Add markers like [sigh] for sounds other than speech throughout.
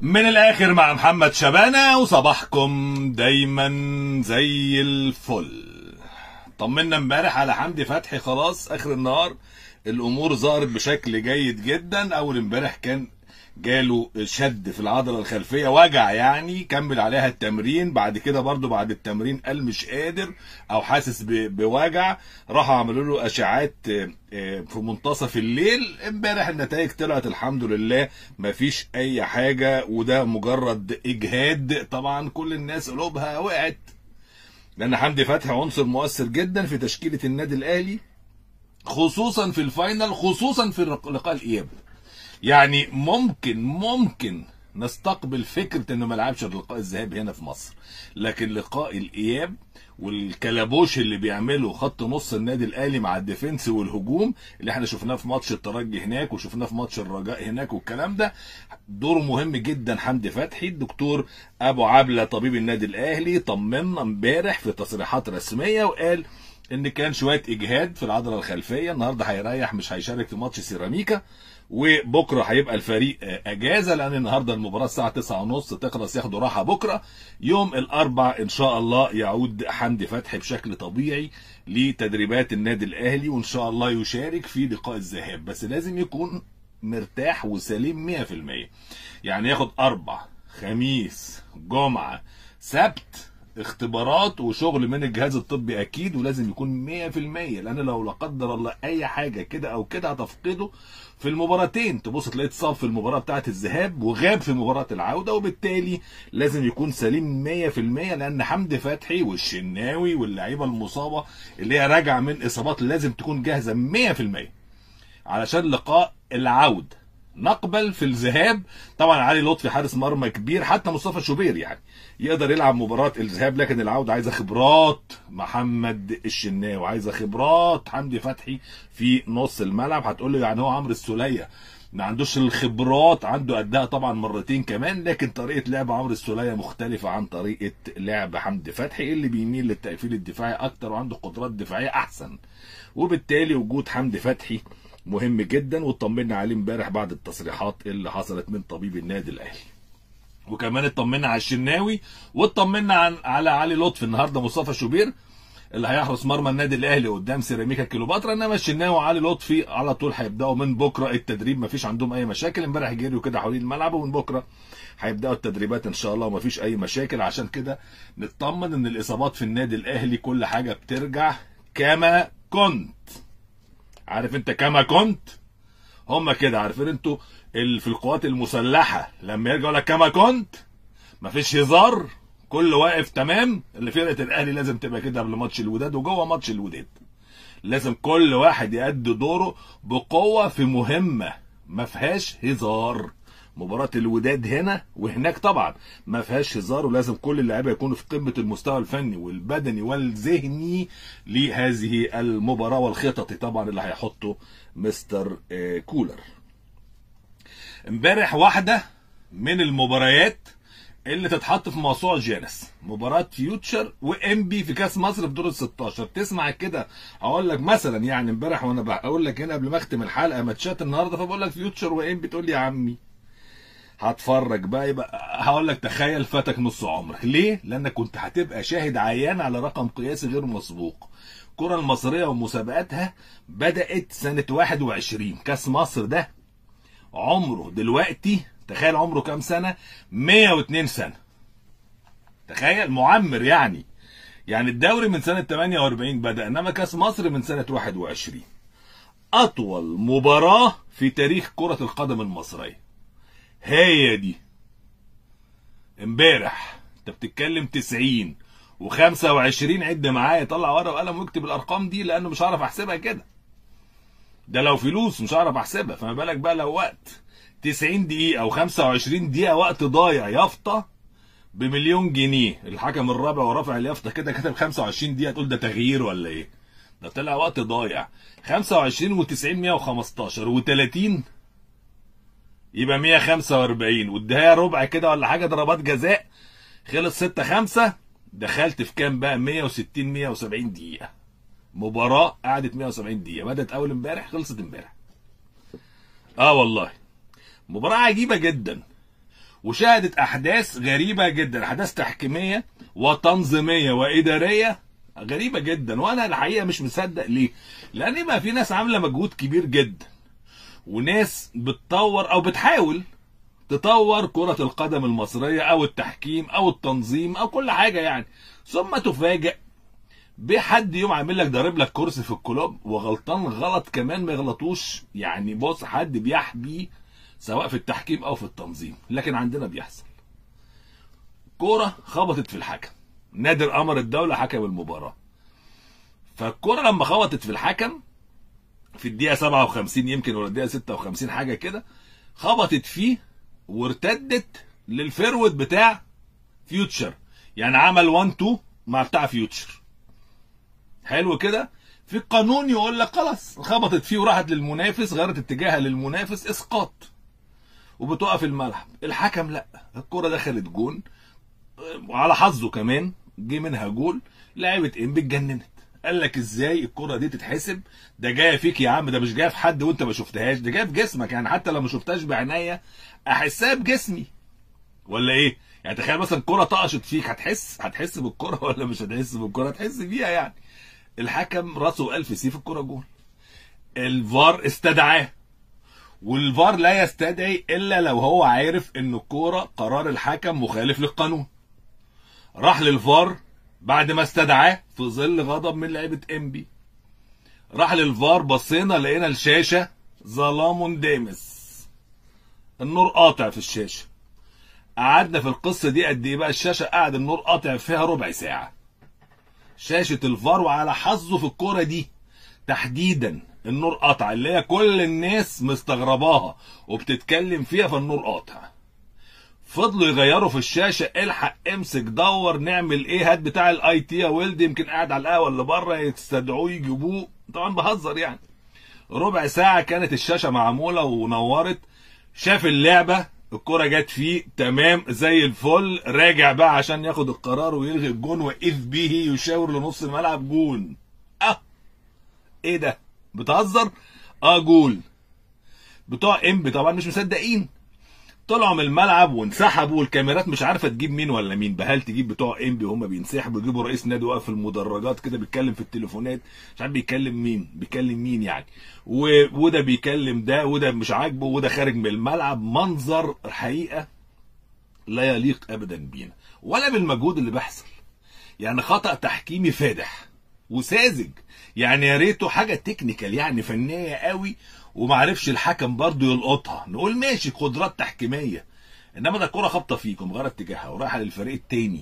من الآخر مع محمد شبانة وصباحكم دايما زي الفل. طمنا امبارح على حمدي فتحي خلاص آخر النهار. الأمور ظهرت بشكل جيد جدا. أول امبارح كان جاله شد في العضلة الخلفية وجع يعني كمل عليها التمرين بعد كده برضو بعد التمرين قال مش قادر أو حاسس بوجع راحوا عملوا له أشعات آه، آه، في منتصف الليل امبارح النتائج طلعت الحمد لله مفيش أي حاجة وده مجرد إجهاد طبعا كل الناس قلوبها وقعت. لأن حمدي فتحي عنصر مؤثر جدا في تشكيلة النادي الأهلي خصوصا في ال final خصوصا في لقاء الإياب. يعني ممكن ممكن نتقبل فكرة إنه ما لعبش لقاء الذهاب هنا في مصر. لكن لقاء الإياب والكلابوش اللي بيعمله خط نص النادي الأهلي مع ال defense والهجوم اللي إحنا شفناه في ماتش الترجي هناك وشفناه في ماتش الرجاء هناك والكلام ده دور مهم جدا. حمدي فتحي الدكتور أبو عبلة طبيب النادي الأهلي طمنا امبارح في تصريحات رسمية وقال إن كان شوية إجهاد في العضلة الخلفية. النهارده هيريح مش هيشارك في ماتش سيراميكا. وبكرة هيبقى الفريق أجازة لأن النهارده المباراة الساعة 9:30 تخلص ياخدوا راحة بكرة. يوم الاربع إن شاء الله يعود حمدي فتحي بشكل طبيعي لتدريبات النادي الأهلي وإن شاء الله يشارك في لقاء الذهاب. بس لازم يكون مرتاح وسليم 100% يعني ياخد أربع خميس جمعة سبت اختبارات وشغل من الجهاز الطبي أكيد ولازم يكون 100% لأن لو لا قدر الله أي حاجة كده أو كده هتفقده في المباراتين. تبص تلاقيه اتصاب في المباراة بتاعه الذهاب وغاب في مباراة العودة وبالتالي لازم يكون سليم 100% لأن حمدي فتحي والشناوي واللعيبة المصابة اللي هي راجعة من إصابات لازم تكون جاهزة 100% علشان لقاء العود نقبل في الذهاب. طبعا علي لطفي حارس مرمى كبير حتى مصطفى شوبير يعني يقدر يلعب مباراة الذهاب لكن العودة عايزة خبرات. محمد الشناوي عايزة خبرات. حمدي فتحي في نص الملعب. هتقول له يعني هو عمرو السولية. ما عندوش الخبرات عنده قدها طبعا مرتين كمان لكن طريقة لعب عمرو السولية مختلفة عن طريقة لعب حمدي فتحي اللي بيميل للتقفيل الدفاعي أكتر وعنده قدرات دفاعية أحسن. وبالتالي وجود حمدي فتحي مهم جدا واطمنا عليه امبارح بعد التصريحات اللي حصلت من طبيب النادي الأهلي. وكمان اطمنا على الشناوي واطمنا عن على علي لطفي النهارده مصطفى شوبير اللي هيحرس مرمى النادي الأهلي قدام سيراميكا كيلوباترا إنما الشناوي وعلي لطفي على طول هيبدأوا من بكرة التدريب. مفيش عندهم أي مشاكل. امبارح جريوا كده حوالين الملعب ومن بكرة هيبدأوا التدريبات إن شاء الله ومفيش أي مشاكل. عشان كده نطمن إن الإصابات في النادي الأهلي كل حاجة بترجع كما كنت. عارف انت كما كنت. هم كده عارفين أنتوا في القوات المسلحة لما يرجعوا لك كما كنت مفيش هزار كل واقف تمام. اللي فرقة الأهلي لازم تبقى كده قبل ماتش الوداد وجوه ماتش الوداد. لازم كل واحد يأدي دوره بقوة في مهمة ما فيهاش هزار. مباراة الوداد هنا وهناك طبعا. ما فيهاش هزار ولازم كل اللعيبة يكونوا في قمة المستوى الفني والبدني والذهني لهذه المباراة والخطط طبعا اللي هيحطه مستر آه، كولر. امبارح واحدة من المباريات اللي تتحط في موسوعة جينيس. مباراة فيوتشر وإنبي في كأس مصر في دور ال 16 تسمع كده أقول لك مثلا يعني امبارح وأنا بقول لك هنا قبل ما أختم الحلقة ماتشات النهارده فبقول لك فيوتشر وإنبي تقول لي يا عمي هتفرج بقى يبقى هقول لك تخيل فاتك نص عمرك. ليه؟ لأنك كنت هتبقى شاهد عيان على رقم قياسي غير مسبوق. الكرة المصرية ومسابقاتها بدأت سنة 21 كأس مصر ده عمره دلوقتي تخيل عمره كام سنة؟ 102 سنة. تخيل معمر يعني. يعني الدوري من سنة 48 بدأ إنما كأس مصر من سنة 21 أطول مباراة في تاريخ كرة القدم المصرية. هي دي. امبارح انت بتتكلم 90 و25 عد معايا طلع ورقة وقلم واكتب الأرقام دي لأنه مش هعرف أحسبها كده. ده لو فلوس مش هعرف أحسبها فما بالك بقى لو وقت 90 دقيقة أو 25 دقيقة وقت ضايع يافطة بمليون جنيه. الحكم الرابع ورافع اليافطة كده كتب 25 دقيقة تقول ده تغيير ولا إيه؟ ده طلع وقت ضايع. 25 و90 115 و30 يبقى 145 والدهايه ربع كده ولا حاجة ضربات جزاء. خلص 6 5 دخلت في كام بقى؟ 160 170 دقيقة. مباراة قعدت 170 دقيقة. بدأت أول امبارح خلصت امبارح. آه والله. مباراة عجيبة جدا. وشهدت أحداث غريبة جدا. أحداث تحكيمية وتنظيمية وإدارية غريبة جدا. وأنا الحقيقة مش مصدق ليه. لأن بقى في ناس عاملة مجهود كبير جدا. وناس بتطور أو بتحاول تطور كرة القدم المصرية أو التحكيم أو التنظيم أو كل حاجة يعني. ثم تفاجئ بحد يوم عامل لك ضارب لك كرسي في الكلوب وغلطان غلط كمان ما يغلطوش. يعني بص حد بيحبي سواء في التحكيم أو في التنظيم لكن عندنا بيحصل. كرة خبطت في الحكم. نادر أمر الدولة حكم المباراة. فالكرة لما خبطت في الحكم في الدقيقة 57 يمكن ولا الدقيقة 56 حاجة كده خبطت فيه وارتدت للفيرود بتاع فيوتشر. يعني عمل 1 2 مع بتاع فيوتشر. حلو كده؟ في القانون يقول لك خلاص خبطت فيه وراحت للمنافس غيرت اتجاهها للمنافس اسقاط. وبتقف الملعب. الحكم لأ الكرة دخلت جون وعلى حظه كمان جه منها جول لعيبه انبي اتجننت قال لك إزاي الكرة دي تتحسب؟ ده جاية فيك يا عم ده مش جاية في حد وأنت ما شفتهاش ده جاية في جسمك يعني حتى لو ما شفتهاش بعينيا أحسها بجسمي. ولا إيه؟ يعني تخيل مثلا كرة طقشت فيك هتحس هتحس بالكرة ولا مش هتحس بالكرة؟ هتحس بيها يعني. الحكم راسه قال في سيف الكرة جول الفار استدعاه. والفار لا يستدعي إلا لو هو عارف إن الكوره قرار الحكم مخالف للقانون. راح للفار بعد ما استدعاه في ظل غضب من لعيبة انبي راح للفار بصينا لقينا الشاشة ظلام دامس. النور قاطع في الشاشة. قعدنا في القصة دي قد إيه بقى الشاشة قعد النور قاطع فيها ربع ساعة. شاشة الفار وعلى حظه في الكورة دي. تحديدا النور قطع اللي هي كل الناس مستغرباها وبتتكلم فيها فالنور قاطع. فضلوا يغيروا في الشاشة الحق امسك دور نعمل إيه هات بتاع ال IT يا ولد يمكن قاعد على القهوة اللي بره يستدعوه يجيبوه. طبعا بهزر يعني. ربع ساعة كانت الشاشة معمولة ونورت. شاف اللعبة الكرة جت فيه تمام زي الفل. راجع بقى عشان ياخد القرار ويلغي الجون وإذ به يشاور لنص الملعب جون. أه! إيه ده؟ بتهزر؟ آه جول. بتوع امبي طبعا مش مصدقين. طلعوا من الملعب وانسحبوا والكاميرات مش عارفة تجيب مين ولا مين. بهل تجيب بتوع امبي وهم بينسحبوا يجيبوا رئيس نادي واقف في المدرجات كده بيتكلم في التليفونات. مش عارف بيكلم مين بيكلم مين يعني. و... وده بيكلم ده وده مش عاجبه وده خارج من الملعب. منظر حقيقة لا يليق ابدا بينا ولا بالمجهود اللي بيحصل. يعني خطأ تحكيمي فادح وساذج. يعني يا ريته حاجة تكنيكال يعني فنية قوي ومعرفش الحكم برضه يلقطها. نقول ماشي قدرات تحكيمية. إنما ده الكره خابطه فيكم غير اتجاهها ورايحة للفريق التاني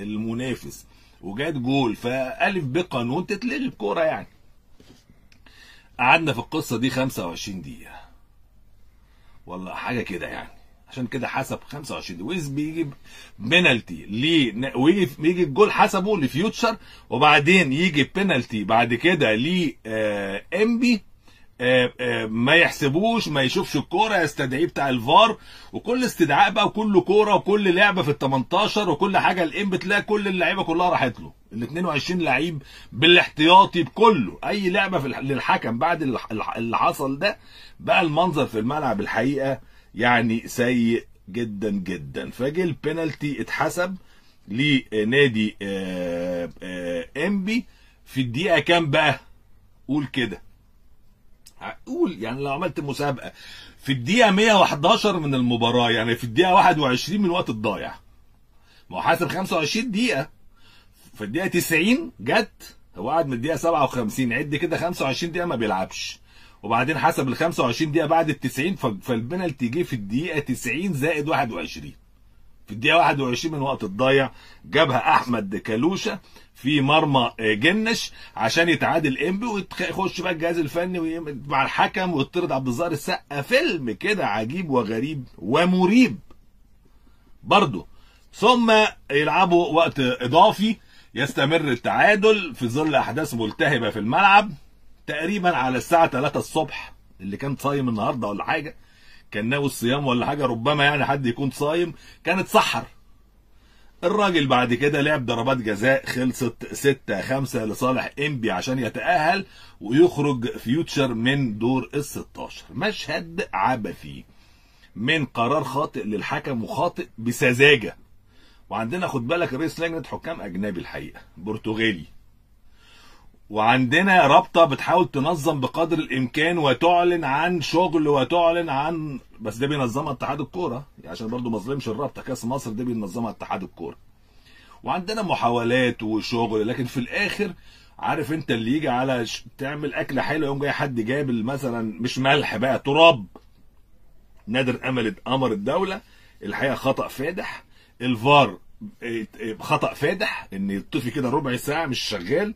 المنافس. وجات جول فألف بقانون تتلغي الكوره يعني. قعدنا في القصة دي 25 دقيقة. ولا حاجة كده يعني. عشان كده حسب 25 دقيقة. ويز بيجي بينالتي. ليه؟ ويجي يجي الجول حسبه لفيوتشر وبعدين يجي بينالتي بعد كده ل امبي آه آه ما يحسبوش ما يشوفش الكورة يستدعيه بتاع الفار. وكل استدعاء بقى وكل كورة وكل لعبة في ال 18 وكل حاجة الام بتلاقي كل اللعيبة كلها راحت له. ال 22 لعيب بالاحتياطي بكله. أي لعبة في للحكم بعد اللي حصل ده بقى المنظر في الملعب الحقيقة يعني سيء جدا جدا. فجه البينالتي اتحسب لنادي آه امبي في الدقيقة كام بقى؟ قول كده. قول يعني لو عملت مسابقة في الدقيقة 111 من المباراة يعني في الدقيقة 21 من الوقت الضايع. ما هو حاسب 25 دقيقة. في الدقيقة 90 جت هو قعد من الدقيقة 57 عد كده 25 دقيقة ما بيلعبش. وبعدين حسب ال 25 دقيقة بعد ال 90 فالبنالتي جه في الدقيقة 90 زائد 21 في الدقيقه 21 من وقت الضايع جابها أحمد كالوشة في مرمى جنش عشان يتعادل انبي ويخش بقى الجهاز الفني مع الحكم ويطرد عبد الظاهر السقا. فيلم كده عجيب وغريب ومريب. برضه ثم يلعبوا وقت إضافي يستمر التعادل في ظل أحداث ملتهبة في الملعب. تقريبا على الساعة 3 الصبح اللي كان صايم النهارده ولا حاجة. كان ناوي الصيام ولا حاجة ربما يعني حد يكون صايم كان اتسحر. الراجل بعد كده لعب ضربات جزاء خلصت 6 5 لصالح إنبي عشان يتأهل ويخرج فيوتشر من دور ال 16 مشهد عبثي. من قرار خاطئ للحكم وخاطئ بسذاجة. وعندنا خد بالك رئيس لجنة حكام أجنبي الحقيقة برتغالي. وعندنا رابطة بتحاول تنظم بقدر الإمكان وتعلن عن شغل وتعلن عن بس ده بينظمها اتحاد الكورة. عشان برضو ما أظلمش الرابطة كأس مصر ده بينظمها اتحاد الكورة. وعندنا محاولات وشغل لكن في الآخر عارف أنت اللي يجي على ش... تعمل أكلة حلوة يوم جاي حد جاب مثلا مش ملح بقى تراب. نادر أمل أمر الدولة. الحقيقة خطأ فادح. الفار خطأ فادح إن يطفي كده ربع ساعة مش شغال.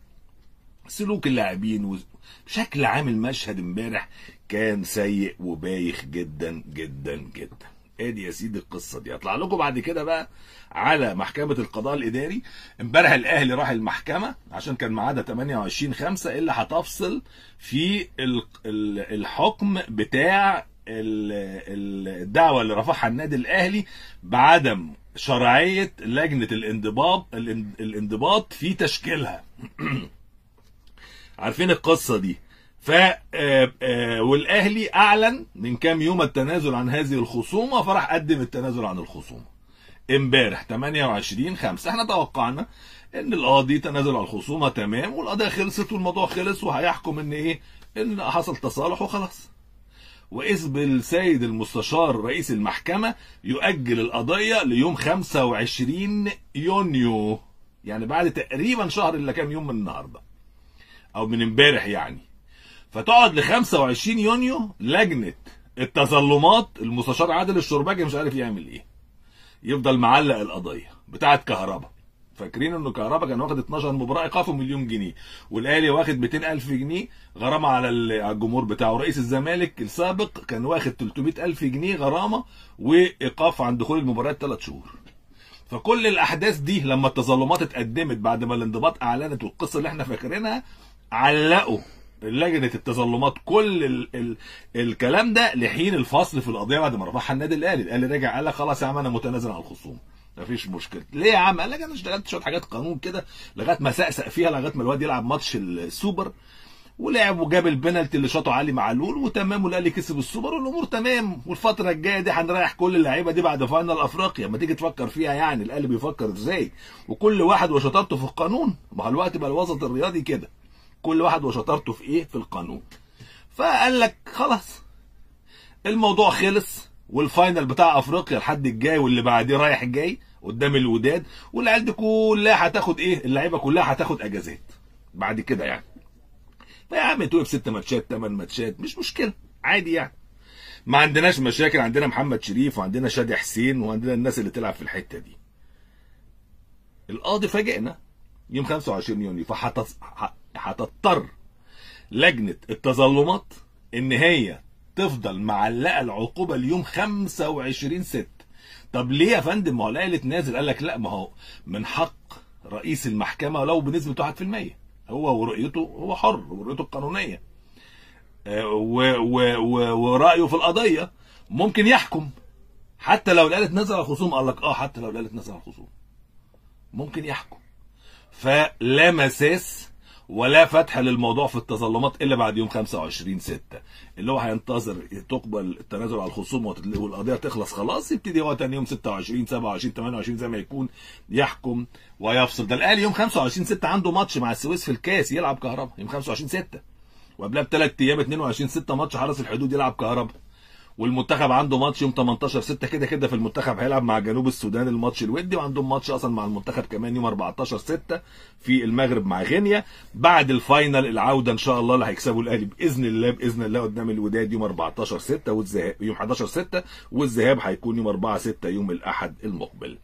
سلوك اللاعبين بشكل عام المشهد امبارح كان سيء وبايخ جدا جدا جدا. ادي يا سيدي القصة دي. هطلع لكم بعد كده بقى على محكمة القضاء الإداري. امبارح الأهلي راح المحكمة عشان كان ميعادها 28 5 اللي هتفصل في الحكم بتاع الدعوة اللي رفعها النادي الأهلي بعدم شرعية لجنة الانضباط الانضباط في تشكيلها. [clears throat] عارفين القصة دي. ف والأهلي أعلن من كام يوم التنازل عن هذه الخصومة فراح قدم التنازل عن الخصومة. امبارح 28 5 إحنا توقعنا إن القاضي تنازل عن الخصومة تمام والقضية خلصت والموضوع خلص وهيحكم إن إيه إن حصل تصالح وخلاص. وإذ بالسيد المستشار رئيس المحكمة يؤجل القضية ليوم 25 يونيو يعني بعد تقريبا شهر إلا كام يوم من النهارده. أو من امبارح يعني. فتقعد ل 25 يونيو لجنة التظلمات المستشار عادل الشرباجي مش عارف يعمل إيه. يفضل معلق القضية بتاعه كهرباء. فاكرين إنه كهرباء كان واخد 12 مباراة ايقاف مليون جنيه والأهلي واخد 200 ألف جنيه غرامة على الجمهور بتاعه. رئيس الزمالك السابق كان واخد 300 ألف جنيه غرامة وإيقاف عن دخول المباريات ثلاث شهور. فكل الأحداث دي لما التظلمات اتقدمت بعد ما الانضباط أعلنت والقصة اللي إحنا فاكرينها علقوا لجنة التظلمات كل ال ال الكلام ده لحين الفصل في القضية بعد ما رفعها النادي الأهلي. الأهلي رجع قال لك خلاص يا عم أنا متنازل عن الخصوم. مفيش مشكلة. ليه يا عم؟ قال لك أنا اشتغلت شوية حاجات قانون كده لغاية ما سقسق فيها لغاية ما الواد يلعب ماتش السوبر. ولعب وجاب البنالتي اللي شاطه علي معلول وتمام والأهلي كسب السوبر والأمور تمام. والفترة الجاية دي هنريح كل اللعيبة دي بعد final أفريقيا. ما تيجي تفكر فيها يعني الأهلي بيفكر إزاي؟ وكل واحد وشطارته في القانون. ما هو الوقت بقى الوسط الرياضي كده. كل واحد وشطارته في إيه؟ في القانون. فقال لك خلاص الموضوع خلص وال final بتاع أفريقيا الحد الجاي واللي بعديه رايح جاي قدام الوداد والعيال دي كلها هتاخد إيه؟ اللعيبة كلها هتاخد أجازات بعد كده يعني. فيا عم توقف ست ماتشات ثمان ماتشات مش مشكلة عادي يعني. ما عندناش مشاكل عندنا محمد شريف وعندنا شادي حسين وعندنا الناس اللي تلعب في الحتة دي. القاضي فاجئنا يوم 25 يونيو فهتضطر لجنة التظلمات إن هي تفضل معلقة العقوبة اليوم 25 6 طب ليه يا فندم؟ ما هو الاهلي تنازل قال لك لا ما هو من حق رئيس المحكمة ولو بنسبة 1% هو ورؤيته هو حر ورؤيته القانونية. ورأيه في القضية ممكن يحكم. حتى لو الاهلي اتنازل على الخصوم قال لك آه حتى لو الاهلي اتنازل على الخصوم ممكن يحكم. فلا مساس ولا فتح للموضوع في التظلمات إلا بعد يوم 25 6 اللي هو هينتظر تقبل التنازل على الخصوم والقضية تخلص. خلاص يبتدي هو تاني يوم 26 27 28 زي ما يكون يحكم ويفصل. ده الأهلي يوم 25 6 عنده ماتش مع السويس في الكاس يلعب كهرباء يوم 25 6 وقبلها بثلاث أيام 22 6 ماتش حرس الحدود يلعب كهرباء والمنتخب عنده ماتش يوم 18 6 كده كده في المنتخب هيلعب مع جنوب السودان الماتش الودي وعندهم ماتش أصلا مع المنتخب كمان يوم 14 6 في المغرب مع غينيا. بعد الفاينل العودة إن شاء الله اللي هيكسبوا الأهلي بإذن الله بإذن الله قدام الوداد يوم 14 6 والذهاب يوم 11 6 والذهاب هيكون يوم 4 6 يوم الأحد المقبل.